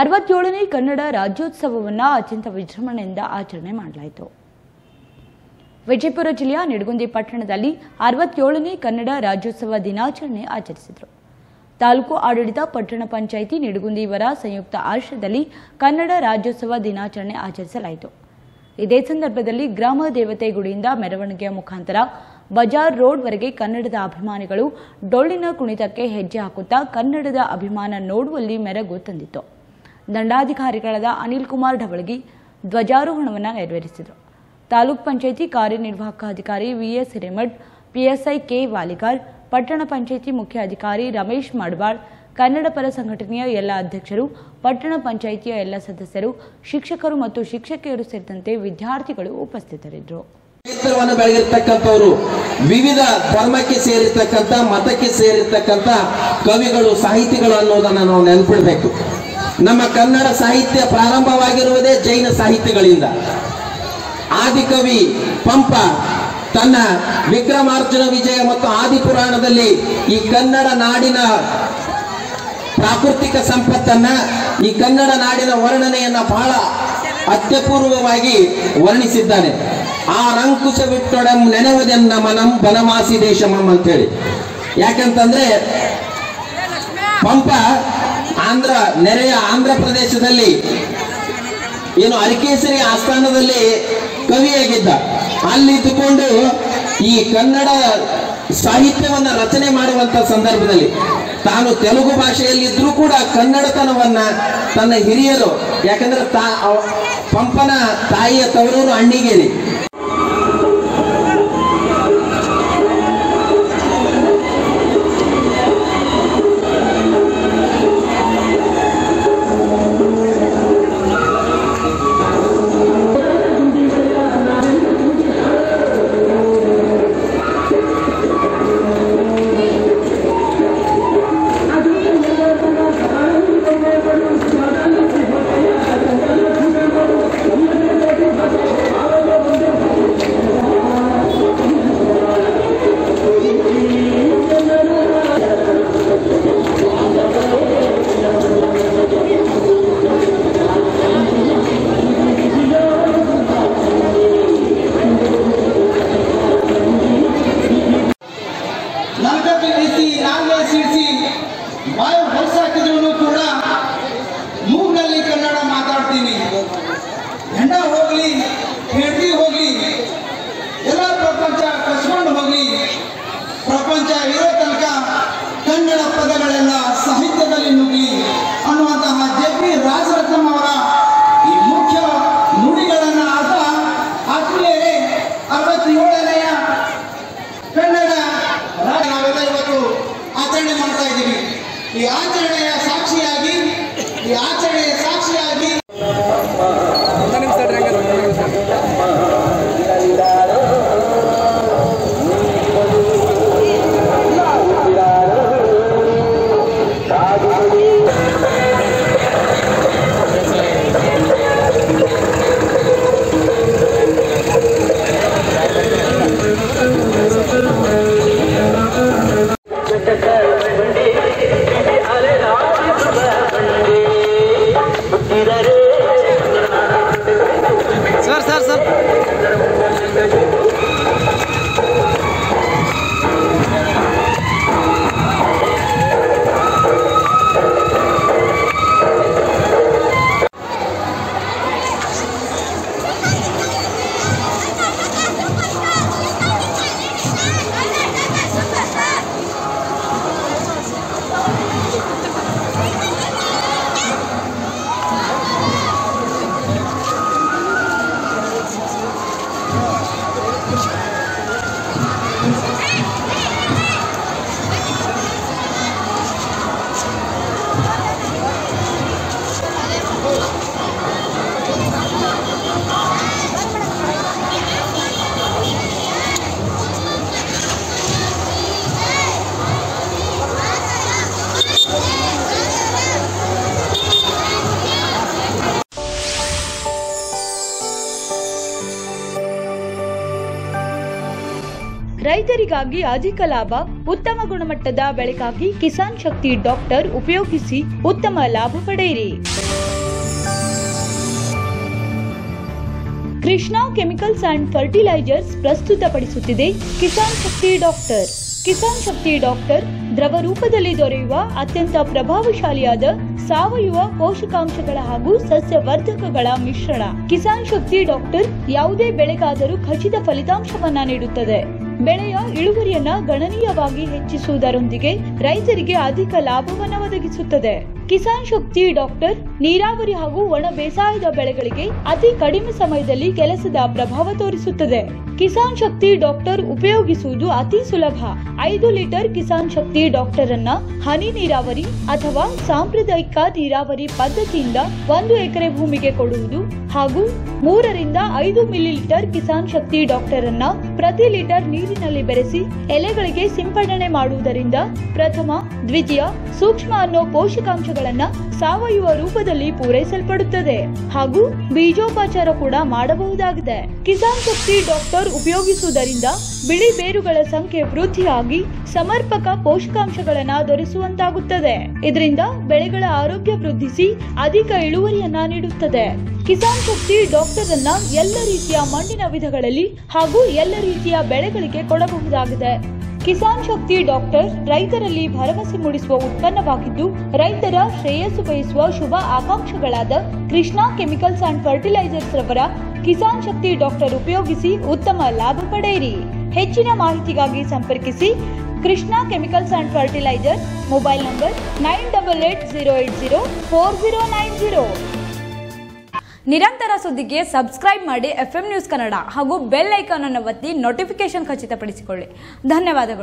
ಅರವತ್ತೇಳನೇ ಕನ್ನಡ ರಾಜ್ಯೋತ್ಸವವನ್ನು ಅತ್ಯಂತ ವಿಜೃಂಭಣೆಯಿಂದ ಆಚರಣೆ ಮಾಡಲಾಯಿತು. ವಿಜಯಪುರ ಜಿಲ್ಲೆಯ ನಿಡಗುಂದಿ ಪಟ್ಟಣದಲ್ಲಿ ಅರವತ್ತೇಳನೇ ಕನ್ನಡ ರಾಜ್ಯೋತ್ಸವ ದಿನಾಚರಣೆ ಆಚರಿಸಿದರು. ತಾಲೂಕು ಆಡಳಿತ ಪಟ್ಟಣ ಪಂಚಾಯಿತಿ ನಿಡಗುಂದಿವರ ಸಂಯುಕ್ತ ಆಶ್ರಯದಲ್ಲಿ ಕನ್ನಡ ರಾಜ್ಯೋತ್ಸವ ದಿನಾಚರಣೆ ಆಚರಿಸಲಾಯಿತು. ಇದೇ ಸಂದರ್ಭದಲ್ಲಿ ಗ್ರಾಮ ದೇವತೆ ಗುಡಿಯಿಂದ ಮೆರವಣಿಗೆಯ ಮುಖಾಂತರ ಬಜಾರ್ ರೋಡ್ವರೆಗೆ ಕನ್ನಡದ ಅಭಿಮಾನಿಗಳು ಡೊಳ್ಳಿನ ಕುಣಿತಕ್ಕೆ ಹೆಜ್ಜೆ ಹಾಕುತ್ತಾ ಕನ್ನಡದ ಅಭಿಮಾನ ನೋಡುವಲ್ಲಿ ಮೆರಗು ತಂದಿತ್ತು. ದಂಡಾಧಿಕಾರಿಗಳಾದ ಅನಿಲ್ ಕುಮಾರ್ ಢವಳಗಿ ಧ್ವಜಾರೋಹಣವನ್ನು ನೆರವೇರಿಸಿದರು. ತಾಲೂಕ್ ಪಂಚಾಯಿತಿ ಕಾರ್ಯನಿರ್ವಾಹಕ ಅಧಿಕಾರಿ VS Hiremath, PSI K Valikar ಪಟ್ಟಣ ಪಂಚಾಯಿತಿ ಮುಖ್ಯ ಅಧಿಕಾರಿ ರಮೇಶ್ ಮಡ್ವಾಳ್ ಕನ್ನಡ ಪರ ಸಂಘಟನೆಯ ಎಲ್ಲ ಅಧ್ಯಕ್ಷರು, ಪಟ್ಟಣ ಪಂಚಾಯಿತಿಯ ಎಲ್ಲ ಸದಸ್ಯರು, ಶಿಕ್ಷಕರು ಮತ್ತು ಶಿಕ್ಷಕಿಯರು ಸೇರಿದಂತೆ ವಿದ್ಯಾರ್ಥಿಗಳು ಉಪಸ್ಥಿತರಿದ್ದರು. ಬೆಳೆದಿರ್ತಕ್ಕಂಥವರು, ವಿವಿಧ ಧರ್ಮಕ್ಕೆ ಸೇರಿರ್ತಕ್ಕಂಥ, ಮತಕ್ಕೆ ಸೇರಿರ್ತಕ್ಕಂಥ ಕವಿಗಳು, ಸಾಹಿತಿಗಳು ಅನ್ನೋದನ್ನ ನಾವು ನೆನಪಿಡ್ಬೇಕು. ನಮ್ಮ ಕನ್ನಡ ಸಾಹಿತ್ಯ ಪ್ರಾರಂಭವಾಗಿರುವುದೇ ಜೈನ ಸಾಹಿತ್ಯಗಳಿಂದ. ಆದಿಕವಿ ಪಂಪ ತನ್ನ ವಿಕ್ರಮಾರ್ಜುನ ವಿಜಯ ಮತ್ತು ಆದಿಪುರಾಣದಲ್ಲಿ ಈ ಕನ್ನಡ ನಾಡಿನ ಪ್ರಾಕೃತಿಕ ಸಂಪತ್ತನ್ನ, ಈ ಕನ್ನಡ ನಾಡಿನ ವರ್ಣನೆಯನ್ನ ಬಹಳ ಅತ್ಯಪೂರ್ವವಾಗಿ ವರ್ಣಿಸಿದ್ದಾನೆ. ಆ ರಂಕುಶ ಬಿಟ್ಟೊಡಂ ನೆನವದೆನ್ನ ಮನಂ ಬನಮಾಸಿ ದೇಶಮಂ ಅಂತೇಳಿ. ಯಾಕಂತಂದ್ರೆ ಪಂಪ ಆಂಧ್ರ, ನೆರೆಯ ಆಂಧ್ರ ಪ್ರದೇಶದಲ್ಲಿ ಏನು ಅರಿಕೇಸರಿ ಆಸ್ಥಾನದಲ್ಲಿ ಕವಿಯಾಗಿದ್ದ. ಅಲ್ಲಿದ್ದುಕೊಂಡು ಈ ಕನ್ನಡ ಸಾಹಿತ್ಯವನ್ನ ರಚನೆ ಮಾಡುವಂತ ಸಂದರ್ಭದಲ್ಲಿ ತಾನು ತೆಲುಗು ಭಾಷೆಯಲ್ಲಿದ್ರೂ ಕೂಡ ಕನ್ನಡತನವನ್ನ ತನ್ನ ಹಿರಿಯರು, ಯಾಕಂದ್ರೆ ತಾ ಪಂಪನ ತಾಯಿಯ ತವರೂರು ಅಣ್ಣಿಗೇರಿ. ಹೆಂಡತಿ ಹೋಗ್ಲಿ. ಎಲ್ಲ ಪ್ರಪಂಚ ಕಸ್ಕೊಂಡು ಹೋಗ್ಲಿ. ಪ್ರಪಂಚ ಇರೋ ತನಕ ಕನ್ನಡ ಪದಗಳೆಲ್ಲ ಸಾಹಿತ್ಯದಲ್ಲಿ ನುಗ್ಲಿ. ಅನ್ನುವಂತಹ ಜೆ ಪಿ ರಾಜರತ್ನಂ ಅವರ ಈ ಮುಖ್ಯ ನುಡಿಗಳನ್ನ ಆತ ಆತ್ಮೀಯರೇ ಅರವತ್ತೇಳನೆಯ ಕನ್ನಡ ರಾಜ್ಯ ನಾವೆಲ್ಲ ಇವತ್ತು ಆಚರಣೆ ಮಾಡ್ತಾ ಇದ್ದೀವಿ. ಈ ಆಚರಣೆಯ ಸಾಕ್ಷಿಯಾಗಿ, ಈ ಆಚರಣೆಯ ಸಾಕ್ಷಿಯಾಗಿ Thank. ರೈತರಿಗಾಗಿ ಅಧಿಕ ಲಾಭ, ಉತ್ತಮ ಗುಣಮಟ್ಟದ ಬೆಳೆಗಾಗಿ ಕಿಸಾನ್ ಶಕ್ತಿ ಡಾಕ್ಟರ್ ಉಪಯೋಗಿಸಿ ಉತ್ತಮ ಲಾಭ ಪಡೆಯಿರಿ. ಕೃಷ್ಣಾ ಕೆಮಿಕಲ್ಸ್ ಅಂಡ್ ಫರ್ಟಿಲೈಸರ್ಸ್ ಪ್ರಸ್ತುತಪಡಿಸುತ್ತಿದೆ ಕಿಸಾನ್ ಶಕ್ತಿ ಡಾಕ್ಟರ್. ಕಿಸಾನ್ ಶಕ್ತಿ ಡಾಕ್ಟರ್ ದ್ರವ ರೂಪದಲ್ಲಿ ದೊರೆಯುವ ಅತ್ಯಂತ ಪ್ರಭಾವಶಾಲಿಯಾದ ಸಾವಯವ ಪೋಷಕಾಂಶಗಳ ಹಾಗೂ ಸಸ್ಯವರ್ಧಕಗಳ ಮಿಶ್ರಣ. ಕಿಸಾನ್ ಶಕ್ತಿ ಡಾಕ್ಟರ್ ಯಾವುದೇ ಬೆಳೆಗಾದರೂ ಖಚಿತ ಫಲಿತಾಂಶವನ್ನ ನೀಡುತ್ತದೆ. ಬೆಳೆಯ ಇಳುವರಿಯನ್ನ ಗಣನೀಯವಾಗಿ ಹೆಚ್ಚಿಸುವುದರೊಂದಿಗೆ ರೈತರಿಗೆ ಅಧಿಕ ಲಾಭವನ್ನು ಒದಗಿಸುತ್ತದೆ. ಕಿಸಾನ್ ಶಕ್ತಿ ಡಾಕ್ಟರ್ ನೀರಾವರಿ ಹಾಗೂ ಒಣ ಬೇಸಾಯದ ಬೆಳೆಗಳಿಗೆ ಅತಿ ಕಡಿಮೆ ಸಮಯದಲ್ಲಿ ಕೆಲಸದ ಪ್ರಭಾವ ತೋರಿಸುತ್ತದೆ. ಕಿಸಾನ್ ಶಕ್ತಿ ಡಾಕ್ಟರ್ ಉಪಯೋಗಿಸುವುದು ಅತಿ ಸುಲಭ. ಐದು ಲೀಟರ್ ಕಿಸಾನ್ ಶಕ್ತಿ ಡಾಕ್ಟರ್ ಅನ್ನ ಹನಿ ನೀರಾವರಿ ಅಥವಾ ಸಾಂಪ್ರದಾಯಿಕ ನೀರಾವರಿ ಪದ್ಧತಿಯಿಂದ ಒಂದು ಎಕರೆ ಭೂಮಿಗೆ ಕೊಡುವುದು ಹಾಗೂ ಮೂರರಿಂದ ಐದು millilitre Kisan Shakti doctor ಅನ್ನ ಪ್ರತಿ ಲೀಟರ್ ನೀರಿನಲ್ಲಿ ಬೆರೆಸಿ ಎಲೆಗಳಿಗೆ ಸಿಂಪಡಣೆ ಮಾಡುವುದರಿಂದ ಪ್ರಥಮ, ದ್ವಿತೀಯ ಸೂಕ್ಷ್ಮ ಅನ್ನೋ ಪೋಷಕಾಂಶಗಳನ್ನ ಸಾವಯವ ರೂಪದಲ್ಲಿ ಪೂರೈಸಲ್ಪಡುತ್ತದೆ. ಹಾಗೂ ಬೀಜೋಪಚಾರ ಕೂಡ ಮಾಡಬಹುದಾಗಿದೆ. ಕಿಸಾನ್ ಶಕ್ತಿ ಡಾಕ್ಟರ್ ಉಪಯೋಗಿಸುವುದರಿಂದ ಬಿಳಿ ಬೇರುಗಳ ಸಂಖ್ಯೆ ವೃದ್ಧಿಯಾಗಿ ಸಮರ್ಪಕ ಪೋಷಕಾಂಶಗಳನ್ನ ದೊರೆಸುವಂತಾಗುತ್ತದೆ. ಇದರಿಂದ ಬೆಳೆಗಳ ಆರೋಗ್ಯ ವೃದ್ಧಿಸಿ ಅಧಿಕ ಇಳುವರಿಯನ್ನ ನೀಡುತ್ತದೆ. ಕಿಸಾನ್ ಶಕ್ತಿ ಡಾಕ್ಟರ್ ಅನ್ನ ಎಲ್ಲ ರೀತಿಯ ಮಣ್ಣಿನ ವಿಧಗಳಲ್ಲಿ ಹಾಗೂ ಎಲ್ಲ ರೀತಿಯ ಬೆಳೆಗಳಿಗೆ ಕೊಡಬಹುದಾಗಿದೆ. ಕಿಸಾನ್ ಶಕ್ತಿ ಡಾಕ್ಟರ್, ರೈತರಲ್ಲಿ ಭರವಸೆ ಮೂಡಿಸುವ ಉತ್ಪನ್ನವಾಗಿದ್ದು, ರೈತರ ಶ್ರೇಯಸ್ಸು ಬಯಸುವ ಶುಭ ಆಕಾಂಕ್ಷೆಗಳಾದ ಕೃಷ್ಣಾ ಕೆಮಿಕಲ್ಸ್ ಅಂಡ್ ಫರ್ಟಿಲೈಸರ್ಸ್ ರವರ ಕಿಸಾನ್ ಶಕ್ತಿ ಡಾಕ್ಟರ್ ಉಪಯೋಗಿಸಿ ಉತ್ತಮ ಲಾಭ ಪಡೆಯಿರಿ. ಹೆಚ್ಚಿನ ಮಾಹಿತಿಗಾಗಿ ಸಂಪರ್ಕಿಸಿ Krishna chemicals and fertilisers mobile number nine double eight zero eight zero four zero nine zero. ನಿರಂತರ ಸುದ್ದಿಗೆ ಸಬ್ಸ್ಕ್ರೈಬ್ ಮಾಡಿ ಎಫ್ ನ್ಯೂಸ್ ಕನ್ನಡ ಹಾಗೂ ಬೆಲ್ ಐಕಾನ್ ಅನ್ನು ಒತ್ತಿ ನೋಟಿಫಿಕೇಶನ್ ಖಚಿತಪಡಿಸಿಕೊಳ್ಳಿ. ಧನ್ಯವಾದಗಳು.